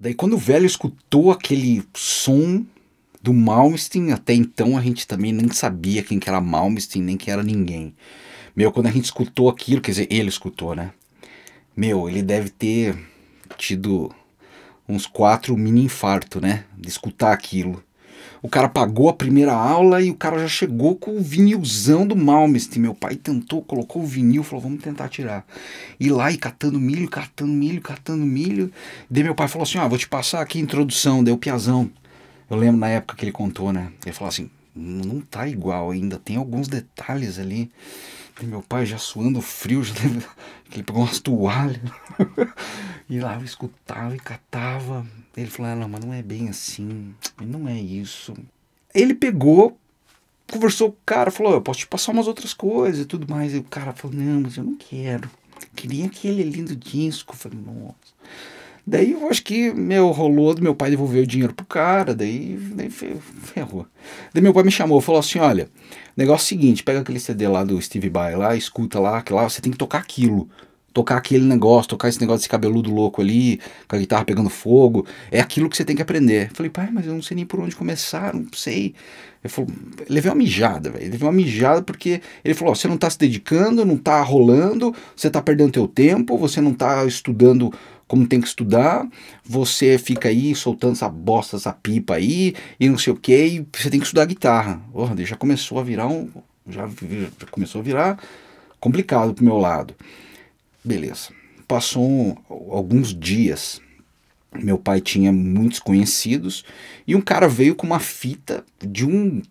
Daí quando o velho escutou aquele som do Malmsteen, até então a gente também nem sabia quem que era Malmsteen, nem que era ninguém. Meu, quando a gente escutou aquilo, quer dizer, ele escutou, né? Meu, ele deve ter tido uns quatro mini infarto, né? De escutar aquilo. O cara pagou a primeira aula e o cara já chegou com o vinilzão do Malmsteen. Meu pai tentou, colocou o vinil, falou, vamos tentar tirar. E lá e catando milho, catando milho, catando milho. Daí meu pai falou assim, ah, vou te passar aqui a introdução. Deu piazão. Eu lembro na época que ele contou, né? Ele falou assim, não tá igual ainda, tem alguns detalhes ali. Meu pai já suando frio, já que ele pegou umas toalhas. e lá eu escutava e catava. Ele falou, ah, não, mas não é bem assim, não é isso. Ele pegou, conversou com o cara, falou, eu posso te passar umas outras coisas e tudo mais. E o cara falou, não, mas eu não quero. Queria aquele lindo disco. Eu falei, nossa. Daí eu acho que meu rolou do meu pai devolver o dinheiro pro cara, daí, daí ferrou. Daí meu pai me chamou, falou assim: olha, negócio é o seguinte, pega aquele CD lá do Steve Vai lá, escuta lá, que lá você tem que tocar aquilo. Tocar aquele negócio, tocar esse negócio desse cabeludo louco ali, com a guitarra pegando fogo. É aquilo que você tem que aprender. Falei, pai, mas eu não sei nem por onde começar, não sei. Ele falou, levei uma mijada, velho. Levei uma mijada porque ele falou: você não tá se dedicando, não tá rolando, você tá perdendo teu tempo, você não tá estudando como tem que estudar, você fica aí soltando essa bosta, essa pipa aí, e não sei o que, e você tem que estudar guitarra. Oh, já começou a virar um. Já, já começou a virar complicado pro meu lado. Beleza. Passou um, alguns dias. Meu pai tinha muitos conhecidos e um cara veio com uma fita de um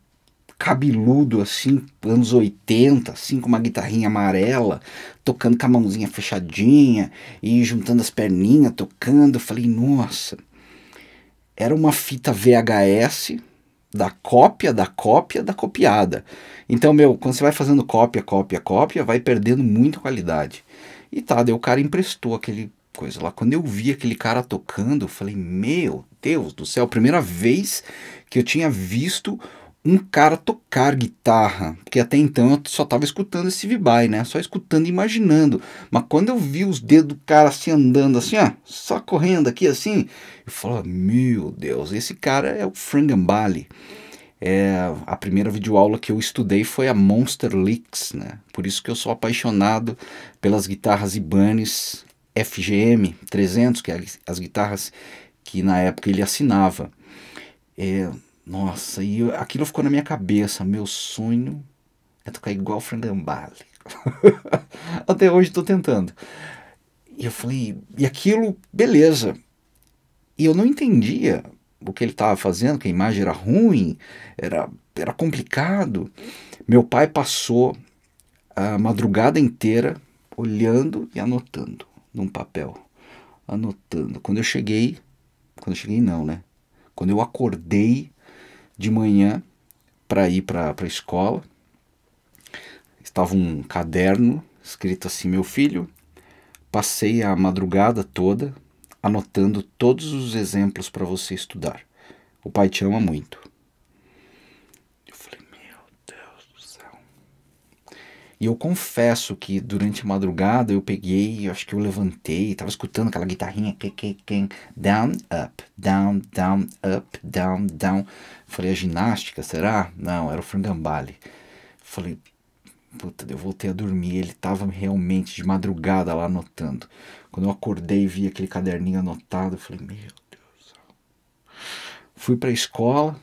cabeludo, assim, anos 80, assim, com uma guitarrinha amarela, tocando com a mãozinha fechadinha e juntando as perninhas, tocando. Eu falei, nossa. Era uma fita VHS da cópia da cópia da copiada. Então, meu, quando você vai fazendo cópia, cópia, cópia, vai perdendo muita qualidade. E tá, daí o cara emprestou aquele coisa lá. Quando eu vi aquele cara tocando, eu falei, meu Deus do céu, primeira vez que eu tinha visto um cara tocar guitarra, porque até então eu só estava escutando esse Vibai, né? Só escutando e imaginando. Mas quando eu vi os dedos do cara assim andando assim, ó, só correndo aqui assim, eu falo, meu Deus, esse cara é o Frangambali. É, a primeira videoaula que eu estudei foi a Monster Licks, né? Por isso que eu sou apaixonado pelas guitarras Ibanez FGM 300, que é as guitarras que na época ele assinava. É, nossa, e eu, aquilo ficou na minha cabeça. Meu sonho é tocar igual Frangambale. Até hoje estou tentando. E eu falei, e aquilo, beleza. E eu não entendia o que ele estava fazendo, que a imagem era ruim, era, era complicado. Meu pai passou a madrugada inteira olhando e anotando num papel. Anotando. Quando eu cheguei, quando eu cheguei não, né? Quando eu acordei, de manhã para ir para a escola. Estava um caderno escrito assim: Meu filho, passei a madrugada toda anotando todos os exemplos para você estudar. O pai te ama muito. E eu confesso que durante a madrugada eu peguei, acho que eu levantei, tava escutando aquela guitarrinha, down, up, down, down, up, down, down. Falei, a ginástica, será? Não, era o frangambale. Falei, puta, eu voltei a dormir. Ele tava realmente de madrugada lá anotando. Quando eu acordei e vi aquele caderninho anotado, eu falei, meu Deus. Fui pra escola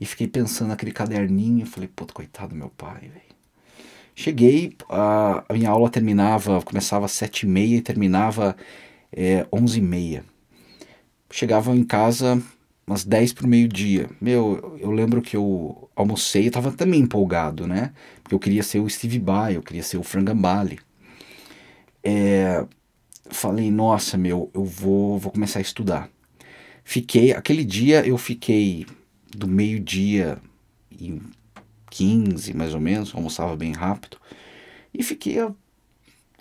e fiquei pensando naquele caderninho. Falei, puta, coitado do meu pai, velho. Cheguei, a, a, minha aula terminava, começava às sete e meia e terminava é, onze e meia. Chegava em casa umas dez para o meio-dia. Meu, eu lembro que eu almocei, eu tava também empolgado, né? Porque eu queria ser o Steve Vai, eu queria ser o Frangambali. É, falei, nossa, meu, eu vou, vou começar a estudar. Fiquei, aquele dia eu fiquei do meio-dia e 15 mais ou menos, almoçava bem rápido, e fiquei o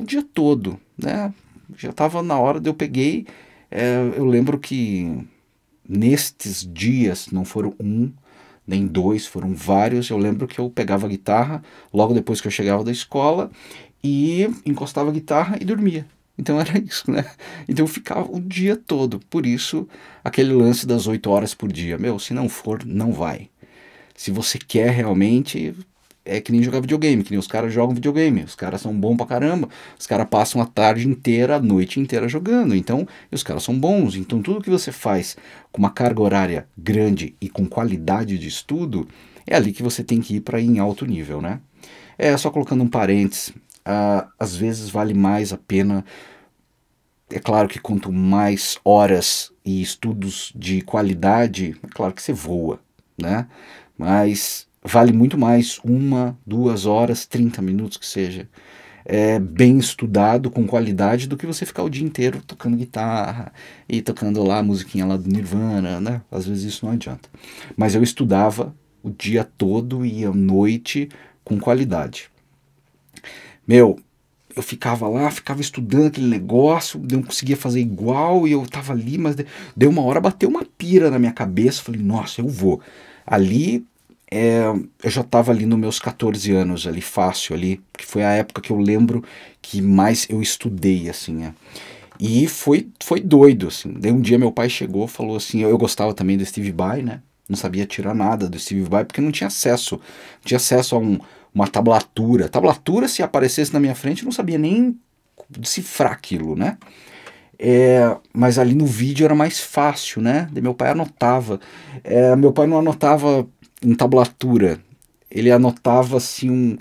dia todo, né? Já estava na hora de eu peguei. É, eu lembro que nestes dias, não foram um, nem dois, foram vários. Eu lembro que eu pegava a guitarra logo depois que eu chegava da escola e encostava a guitarra e dormia. Então era isso, né? Então eu ficava o dia todo. Por isso, aquele lance das oito horas por dia. Meu, se não for, não vai. Se você quer realmente, é que nem jogar videogame, que nem os caras jogam videogame. Os caras são bons pra caramba. Os caras passam a tarde inteira, a noite inteira jogando. Então, os caras são bons. Então, tudo que você faz com uma carga horária grande e com qualidade de estudo, é ali que você tem que ir para ir em alto nível, né? É, só colocando um parênteses, uh, às vezes vale mais a pena. É claro que quanto mais horas e estudos de qualidade, é claro que você voa, né? Mas vale muito mais uma, duas horas, 30 minutos que seja. É, bem estudado, com qualidade, do que você ficar o dia inteiro tocando guitarra e tocando lá a musiquinha lá do Nirvana, né? Às vezes isso não adianta. Mas eu estudava o dia todo e à noite com qualidade. Meu, eu ficava lá, ficava estudando aquele negócio, não conseguia fazer igual e eu tava ali, mas deu uma hora, bateu uma pira na minha cabeça, falei, nossa, eu vou. Ali é, eu já estava ali nos meus 14 anos, ali fácil ali, que foi a época que eu lembro que mais eu estudei, assim, é. E foi, foi doido, assim. Daí um dia meu pai chegou falou assim, eu, eu gostava também do Steve Vai, né? Não sabia tirar nada do Steve Vai porque não tinha acesso. Não tinha acesso a um, uma tablatura. Tablatura, se aparecesse na minha frente, eu não sabia nem decifrar aquilo, né? É, mas ali no vídeo era mais fácil, né? Meu pai anotava. É, meu pai não anotava em tablatura, ele anotava assim um,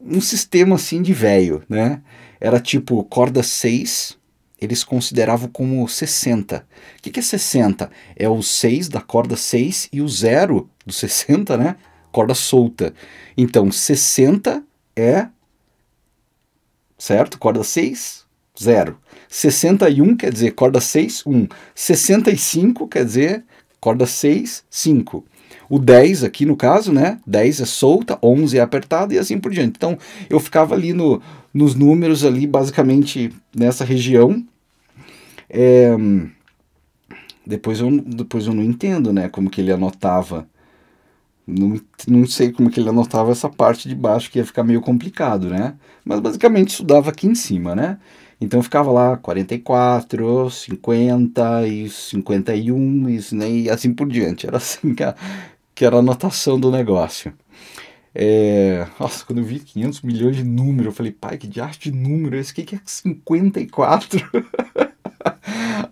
um sistema assim de velho, né? Era tipo corda 6, eles consideravam como 60. O que, que é 60? É o 6 da corda 6 e o 0 do 60, né? Corda solta. Então, 60 é. Certo? Corda 6, 0. 61 quer dizer corda 6, 1. 65 quer dizer corda 6, 5. O 10 aqui no caso, né? 10 é solta, 11 é apertada e assim por diante. Então eu ficava ali no, nos números ali, basicamente nessa região. É, depois, eu, depois eu não entendo, né? Como que ele anotava. Não, não sei como que ele anotava essa parte de baixo, que ia ficar meio complicado, né? Mas basicamente estudava aqui em cima, né? Então ficava lá 44, 50 e 51 e, né, e assim por diante. Era assim que a, que era a anotação do negócio. É, nossa, quando eu vi 500 milhões de números, eu falei, pai, que diacho de número é esse? O que, que é 54?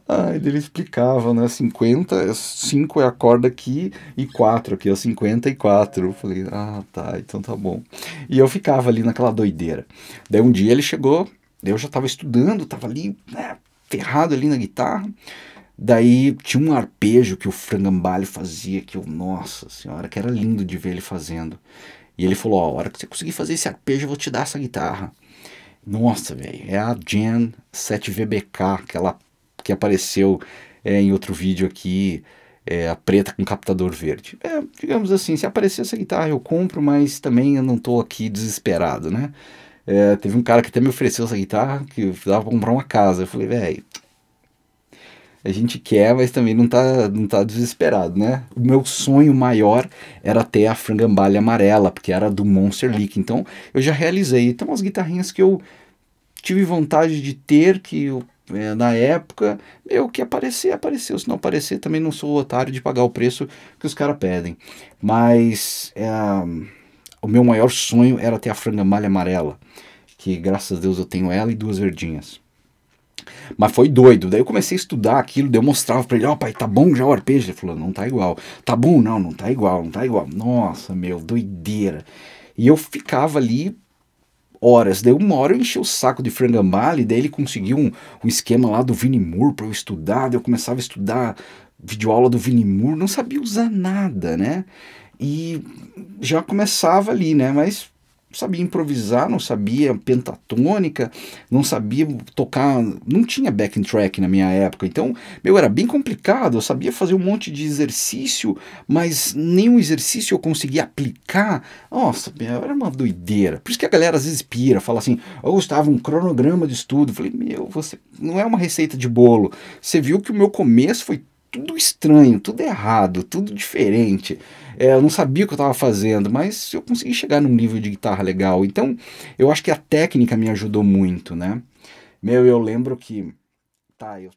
Ai, ele explicava, né? 50, 5 é a corda aqui e 4 aqui, é 54. Eu falei, ah, tá, então tá bom. E eu ficava ali naquela doideira. Daí um dia ele chegou, eu já estava estudando, estava ali, né, ferrado ali na guitarra. Daí tinha um arpejo que o Frangambalho fazia, que eu, nossa senhora, que era lindo de ver ele fazendo. E ele falou: Ó, a hora que você conseguir fazer esse arpejo, eu vou te dar essa guitarra. Nossa, velho, é a Gen 7VBK, aquela que apareceu é, em outro vídeo aqui, é, a preta com captador verde. É, digamos assim, se aparecer essa guitarra eu compro, mas também eu não tô aqui desesperado, né? É, teve um cara que até me ofereceu essa guitarra, que dava pra comprar uma casa. Eu falei, velho, a gente quer, mas também não tá, não tá desesperado, né? O meu sonho maior era ter a frangambalha amarela, porque era do Monster Leak. Então eu já realizei. Então as guitarrinhas que eu tive vontade de ter, que eu, é, na época, eu que aparecer, apareceu. Se não aparecer, também não sou otário de pagar o preço que os caras pedem. Mas é, o meu maior sonho era ter a frangambalha amarela, que graças a Deus eu tenho ela e duas verdinhas. Mas foi doido. Daí eu comecei a estudar aquilo, daí eu mostrava pra ele, ó oh, pai, tá bom já o arpejo? Ele falou, não tá igual. Tá bom? Não, não tá igual, não tá igual. Nossa, meu, doideira. E eu ficava ali horas. Daí uma hora eu enchi o saco de Frangambali, daí ele conseguiu um, um esquema lá do Vini Moore pra eu estudar, daí eu começava a estudar videoaula do Vini Moore, não sabia usar nada, né? E já começava ali, né? Mas sabia improvisar, não sabia pentatônica, não sabia tocar, não tinha backing track na minha época. Então, meu, era bem complicado. Eu sabia fazer um monte de exercício, mas nenhum exercício eu conseguia aplicar. Nossa, meu, era uma doideira. Por isso que a galera às vezes pira, fala assim: "Eu oh, estava um cronograma de estudo". Eu falei: "Meu, você não é uma receita de bolo. Você viu que o meu começo foi tudo estranho, tudo errado, tudo diferente. É, eu não sabia o que eu estava fazendo, mas eu consegui chegar num nível de guitarra legal. Então, eu acho que a técnica me ajudou muito, né? Meu, eu lembro que. Tá, eu